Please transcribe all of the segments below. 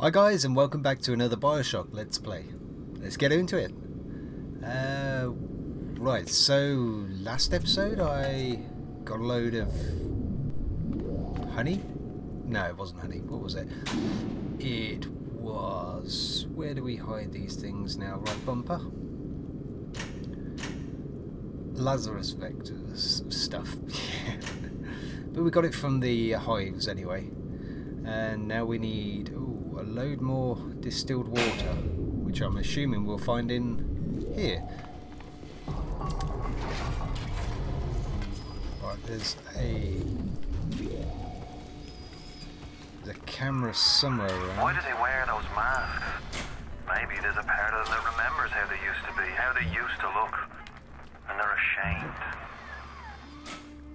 Hi guys and welcome back to another Bioshock Let's Play. Let's get into it. Uh, right, so last episode I got a load of honey? No, it wasn't honey. What was it? It was... Where do we hide these things now? Right bumper? Lazarus vectors stuff. but we got it from the hives anyway. And now we need ooh, load more distilled water, which I'm assuming we'll find in here. Right, there's a there's a camera somewhere around. Why do they wear those masks? Maybe there's a part of them that remembers how they used to be, how they used to look. And they're ashamed.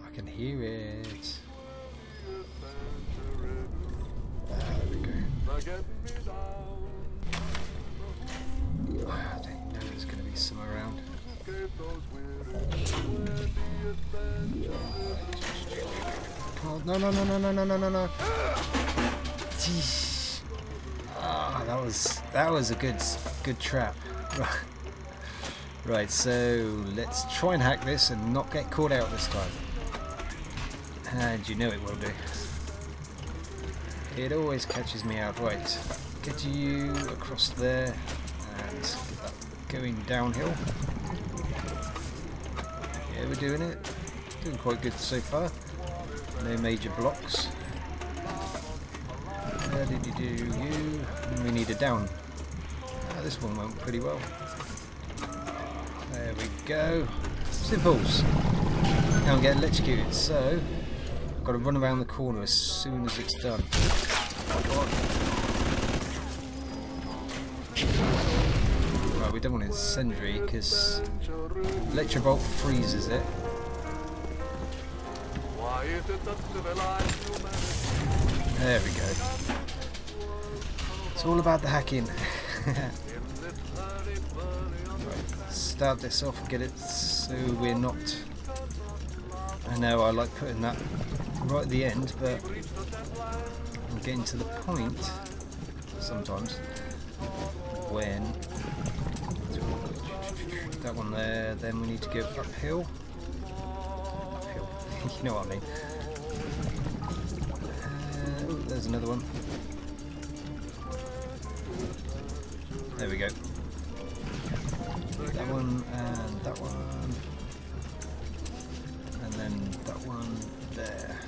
I can hear it. There we go. I didn't there's going to be some around. On. No, no, no, no, no, no, no, no, no. Ah, that was that was a good good trap. Right, so let's try and hack this and not get caught out this time. And you know it will do. It always catches me out. Right, get you across there and get that going downhill. Yeah, we're doing it. Doing quite good so far. No major blocks. Where did you do you? We need a down. Ah, this one went pretty well. There we go. Simples. Now I'm getting electrocuted, so I've got to run around the corner as soon as it's done. Right, we don't want incendiary because Electrobolt freezes it. There we go. It's all about the hacking. start this off and get it so we're not... I know I like putting that right at the end, but I'm getting to the point sometimes when that one there, then we need to go uphill. Uphill, you know what I mean. Uh, ooh, there's another one. There we go. That one and that one. And then that one there.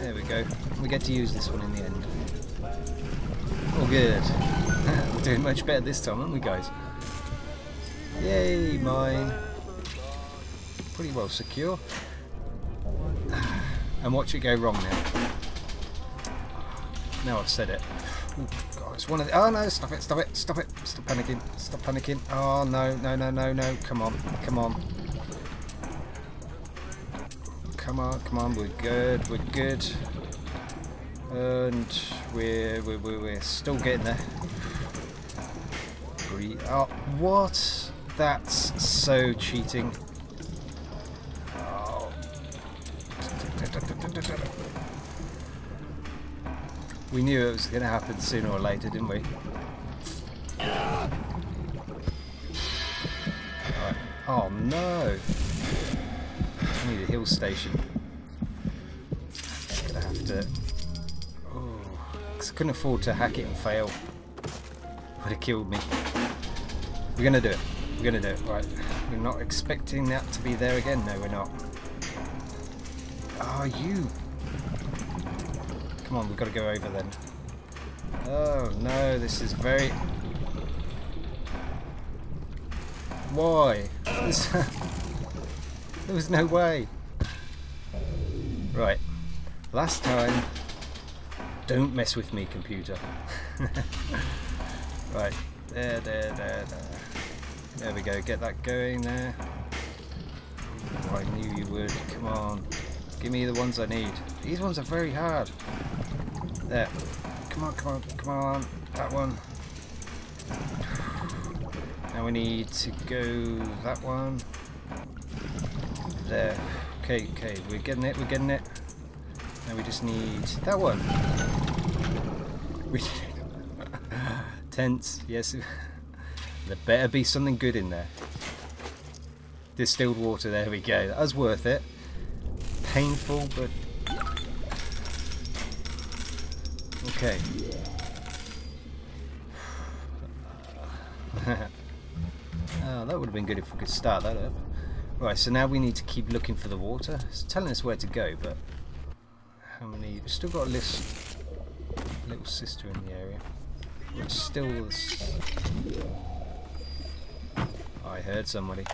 There we go. We get to use this one in the end. All good. We're doing much better this time, aren't we guys? Yay, mine. Pretty well secure. And watch it go wrong now. Now I've said it. Ooh, God, it's one of the. Oh no! Stop it! Stop it! Stop it! Stop panicking! Stop panicking! Oh no! No! No! No! No! Come on! Come on! Come on! Come on! We're good! We're good! And we're we're we're, still getting there. Breathe. Oh, what? That's so cheating. We knew it was going to happen sooner or later, didn't we? Oh no! I hill station. Gonna have to. Oh, I couldn't afford to hack it and fail. Would have killed me. We're gonna do it. We're gonna do it. Right. We're not expecting that to be there again. No, we're not. Are you Come on, we've got to go over then. Oh no, this is very... Why? there was no way. Right. Last time... Don't mess with me, computer. right. There, there, there, there. There we go. Get that going there. Oh, I knew you would. Come on. Give me the ones I need. These ones are very hard. There. Come on, come on, come on. That one. Now we need to go that one. There. Okay, okay, we're getting it, we're getting it. Now we just need that one. Tense, yes. there better be something good in there. Distilled water, there we go. That was worth it. Painful, but... Okay. oh, that would have been good if we could start that up. Right, so now we need to keep looking for the water. It's telling us where to go, but how many? We've still got a list. Little sister in the area. It's still. I heard somebody.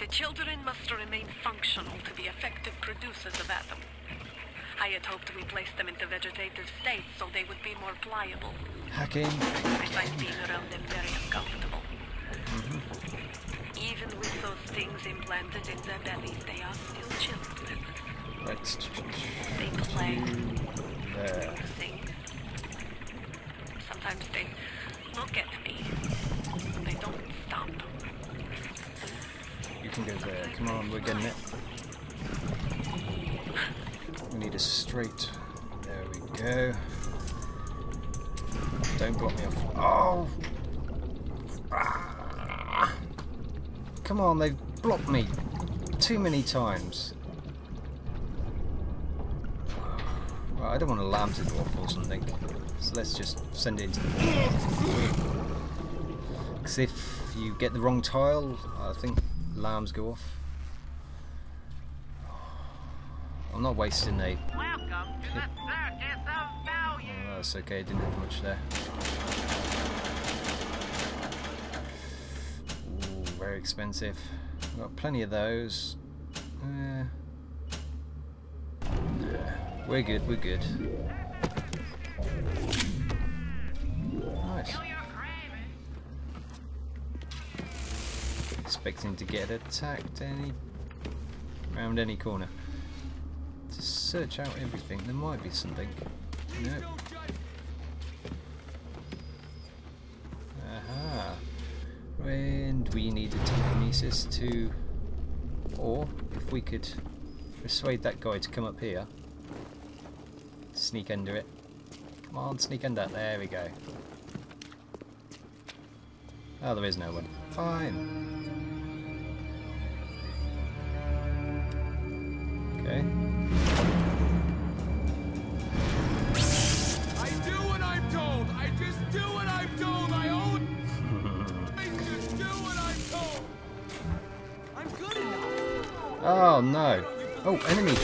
The children must remain functional to be effective producers of ADAM. I had hoped we placed them into vegetative states so they would be more pliable. Hacking. I find being around them very uncomfortable. Things implanted in their bellies, they are still children. Right. They play, There. sing. Sometimes they look at me. They don't stop. You can go there. Come on, we're getting it. We need a straight. There we go. Don't block me off. Oh! Ah. Come on, they've blocked me too many times. Well, I don't want a lamb to go off or something. So let's just send it into the... Because if you get the wrong tile, I think alarms go off. I'm not wasting a... Welcome to the Circus of Value. Oh, that's okay, didn't have much there. Ooh, very expensive. We've got plenty of those. Uh, we're good, we're good. Nice. Expecting to get attacked any round any corner. To search out everything, there might be something. No. And we need needed telekinesis to or if we could persuade that guy to come up here. Sneak under it. Come on, sneak under. There we go. Oh, there is no one. Fine. Oh no. Oh, enemy you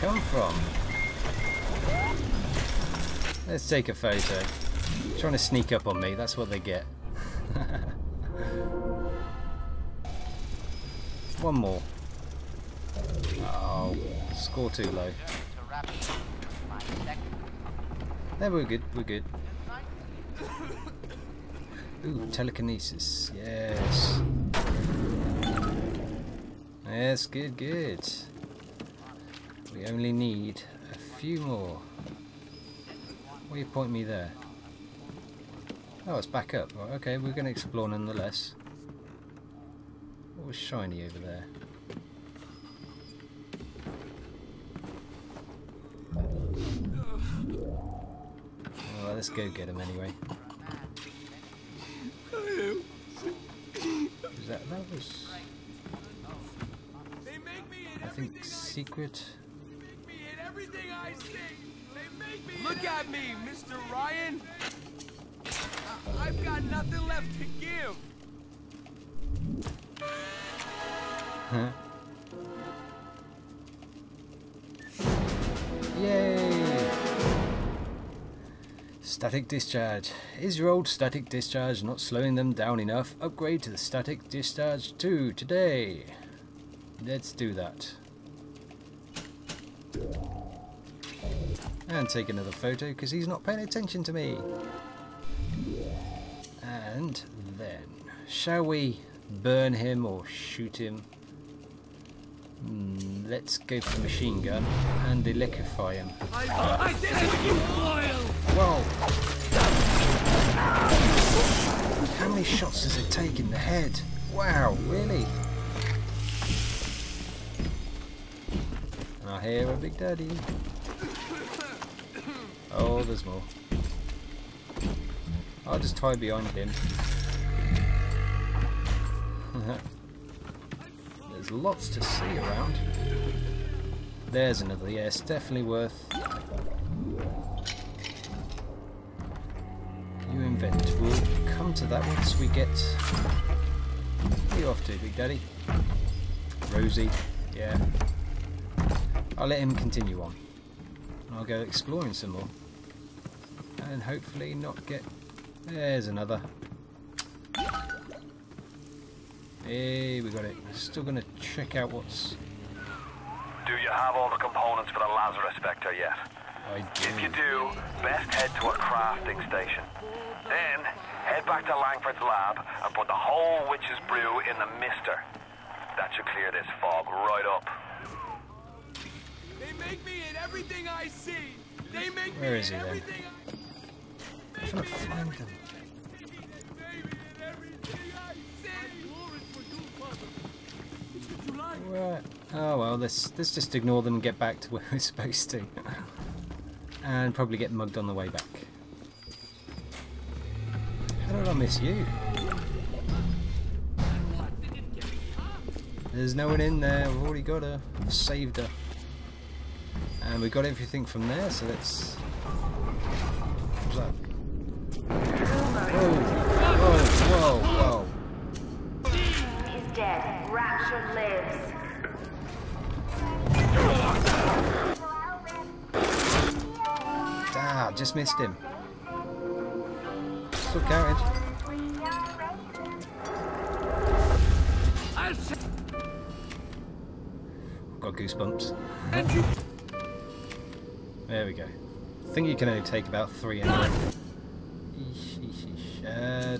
come from? Let's take a photo. Trying to sneak up on me, that's what they get. One more. Oh, score too low. No, we're good, we're good. Ooh, telekinesis. Yes. Yes, good, good. We only need a few more. Where you point me there? Oh, it's back up. Right, okay, we're going to explore nonetheless. What was shiny over there? Well, let's go get him anyway. Was that that was They make me hit I think secret. make me hit everything I say. They make me. Look at me, Mr. Ryan. I've got nothing left to give. Huh? Static discharge. Is your old static discharge not slowing them down enough? Upgrade to the static discharge 2 today. Let's do that. And take another photo because he's not paying attention to me. And then, shall we burn him or shoot him? Hmm, let's go for the machine gun and electrify him. I did it, you loyal. Whoa! How many shots does it take in the head? Wow, really? And I hear a big daddy. Oh, there's more. I'll just hide behind him. There's lots to see around. There's another, yes, definitely worth. Come to that once we get. Where you off to, Big Daddy? Rosie, yeah. I'll let him continue on. I'll go exploring some more. And hopefully not get... There's another. Hey, we got it. Still gonna check out what's... Do you have all the components for the Lazarus Vector yet? I If you do. do, best head to a crafting station. Then, head back to Langford's lab and put the whole witch's brew in the mister. That should clear this fog right up. They make me in everything I see. They make Where me is in he then? everything I I'm trying to find them. Right. Oh well, let's let's just ignore them and get back to where we're supposed to. and probably get mugged on the way back. How did I miss you? There's no one in there, we've already got her. I've saved her. And we got everything from there, so let's... What's that? Whoa, whoa, whoa, whoa. is dead. Rapture lives. Ah, just missed him. Still counted. Got goosebumps. There we go. I think you can only take about three eesh. Uh.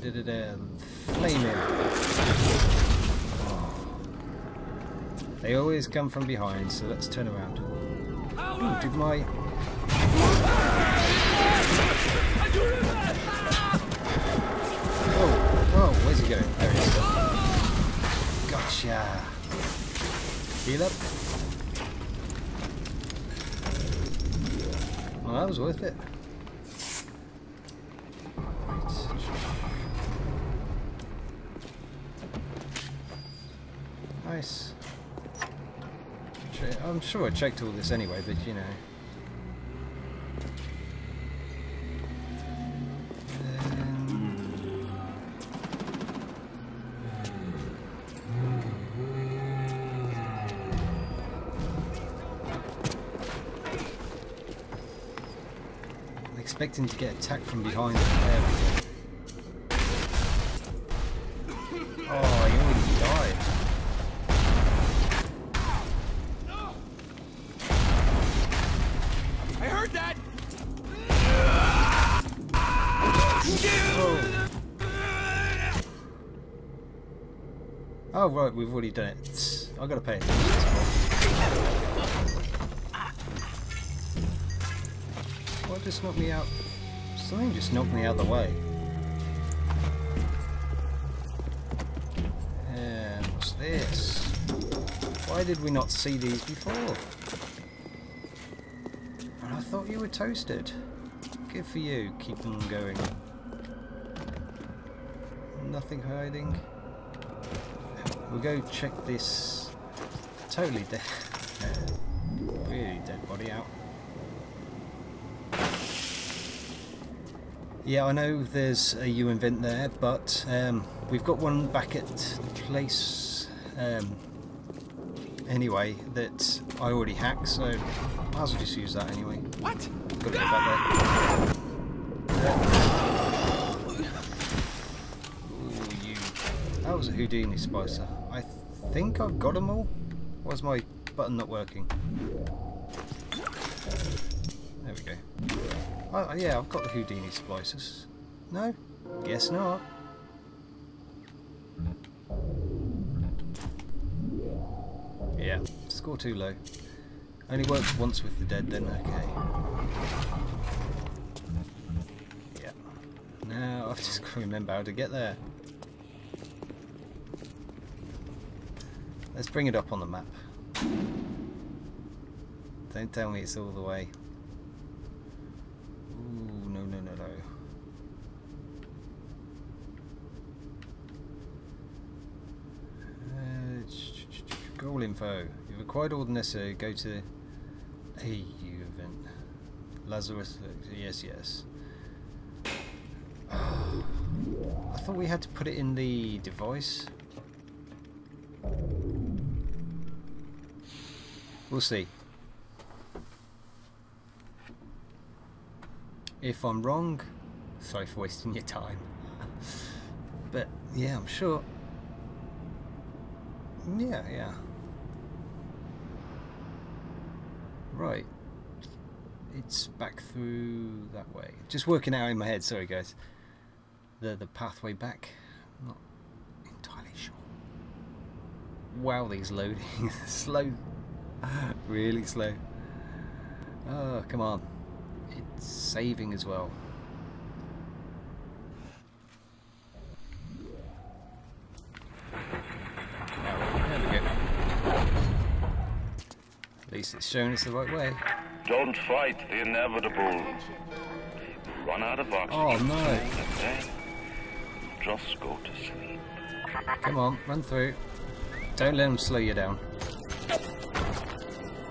Flame. Oh. They always come from behind, so let's turn around. Ooh, did my where's he going? There he is. Gotcha. Heal up. Well, that was worth it. Nice. I'm sure I checked all this anyway, but you know. Expecting to get attacked from behind. There we go. Oh, he already died. I heard that. Oh right, we've already done it. I've got to pay attention to this one. What just knocked me out? Something just knocked me out of the way. And what's this? Why did we not see these before? I thought you were toasted. Good for you, keep them going. Nothing hiding. We'll go check this totally dead, really dead body out. Yeah, I know there's a U-Invent there, but um, we've got one back at place um, anyway that I already hacked, so might as well just use that anyway. What? Got to go back there. Ooh, you. That was a Houdini Splicer. I think I've got them all. Why's my button not working? There we go. Oh, yeah, I've got the Houdini splices. No? Guess not. Yeah, score too low. Only works once with the dead, then okay. Yeah. Now I've just got to remember how to get there. Let's bring it up on the map. Don't tell me it's all the way. Ooh, no, no, no, no. Uh, goal info. You've acquired all the necessary. Go to a event. Lazarus. Yes, yes. I thought we had to put it in the device. We'll see. If I'm wrong, sorry for wasting your time. but yeah, I'm sure. Yeah, yeah. Right. It's back through that way. Just working out in my head, sorry guys. The the pathway back. I'm not entirely sure. Wow, these loading slow really slow. Oh, come on. It's saving as well. Oh, there we go. At least it's showing us the right way. Don't fight the inevitable. Run out of oxygen. Oh, no. just go to sleep. Come on, run through. Don't let them slow you down.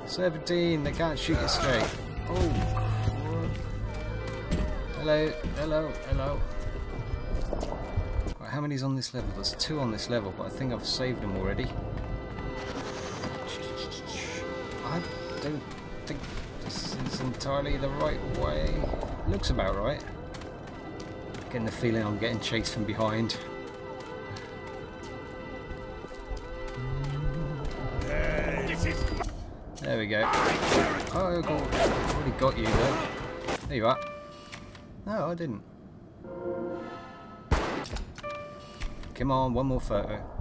17, they can't shoot you straight. Oh, crap. Hello, hello, hello. Right, how many's on this level? There's two on this level, but I think I've saved them already. Don't think this is entirely the right way. Looks about right. Getting the feeling I'm getting chased from behind. There we go. Oh, God. already got you though. There you are. No, I didn't. Come on, one more photo.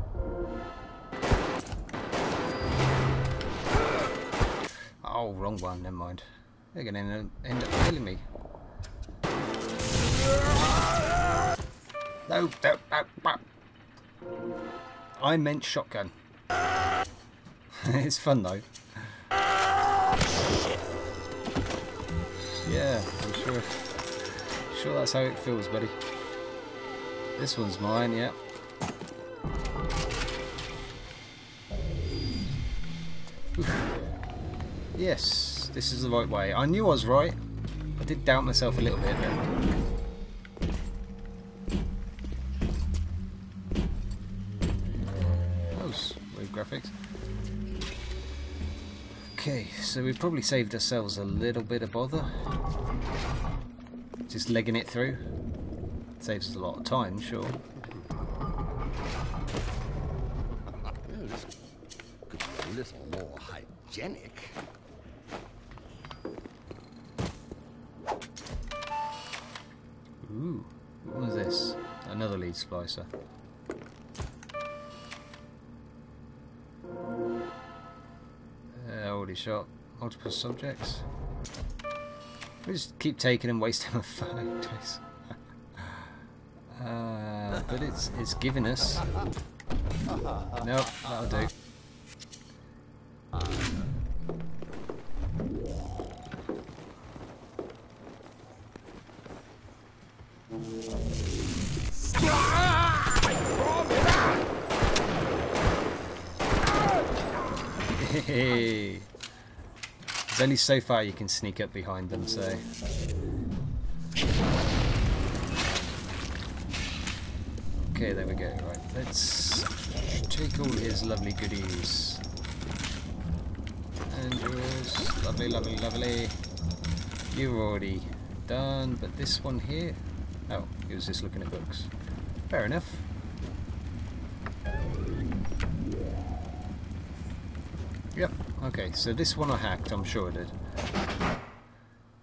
Oh, wrong one, never mind. They're gonna end, up killing me. No, no, no, no. I meant shotgun. it's fun though. Yeah, I'm sure. Sure, that's how it feels, buddy. This one's mine, yeah. Yes, this is the right way. I knew I was right. I did doubt myself a little bit then. Those weird graphics. Okay, so we probably saved ourselves a little bit of bother. Just legging it through. Saves us a lot of time, sure. Could be a little more hygienic. Ooh, what was this? Another lead splicer. Uh, already shot multiple subjects. We just keep taking and wasting my photos. uh, but it's it's giving us. Nope, that'll do. Hey. There's only so far you can sneak up behind them, so. Okay, there we go. Right, let's take all his lovely goodies. And yours. Lovely, lovely, lovely. You're already done, but this one here. Oh, he was just looking at books. Fair enough. Yep, okay, so this one I hacked, I'm sure I did.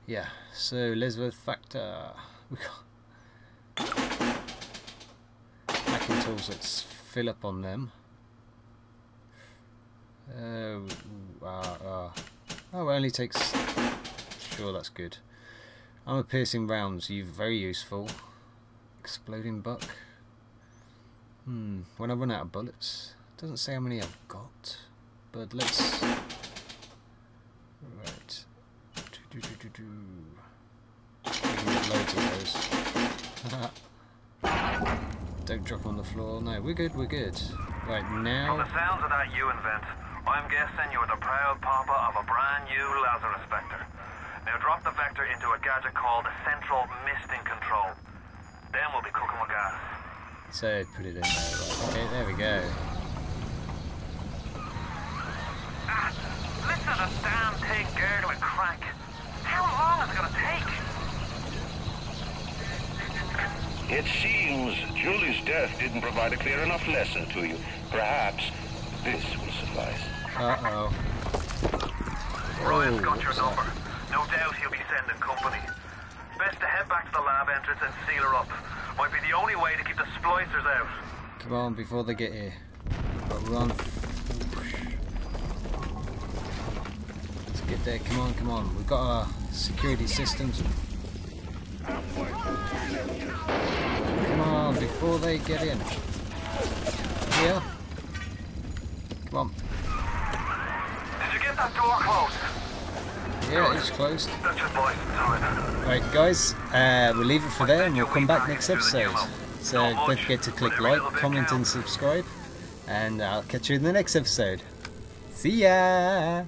Yeah, so Lazarus Vector. We got hacking tools, let's fill up on them. Uh, uh, uh. Oh, it only takes... Sure, that's good. Armor piercing rounds, you very useful. Exploding buck. Hmm, when I run out of bullets. Doesn't say how many I've got. But let's... Right. Do, do, do, do, do. Loads of those. Don't drop on the floor. No, we're good, we're good. Right, now. From the sounds of that U-Invent, I'm guessing you're the proud papa of a brand new Lazarus Vector. Now drop the Vector into a gadget called Central Misting Control. Then we'll be cooking with gas. So, put it in there. Right, okay, there we go. Ah, listen to the damn thing gurgle and crack. How long is it gonna take? It seems Julie's death didn't provide a clear enough lesson to you. Perhaps this will suffice. Uh-oh. Ryan's got your what's number. No doubt he'll be sending company. Best to head back to the lab entrance and seal her up. Might be the only way to keep the splicers out. Come on, before they get here. Got run. Let's get there. Come on, come on. We've got our security systems. Come on, before they get in. Here. Come on. Did you get that door closed? Yeah, it's closed. Time. Right, guys, uh, we'll leave it for there and we'll come back next episode. So don't forget to click like, comment and subscribe. And I'll catch you in the next episode. See ya!